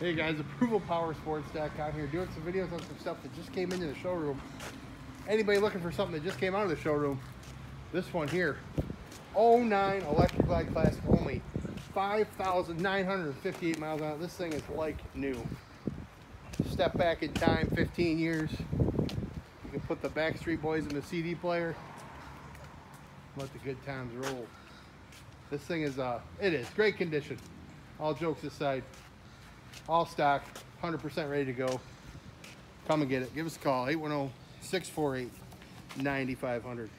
Hey guys, ApprovalPowerSports.com here doing some videos on some stuff that just came into the showroom. Anybody looking for something that just came out of the showroom, this one here, 09 Electra Glide Classic only, 5,958 miles on it. This thing is like new. Step back in time 15 years. You can put the Backstreet Boys in the CD player. Let the good times roll. This thing is, uh, it is great condition. All jokes aside, all stock, 100% ready to go. Come and get it. Give us a call, 810 648 9500.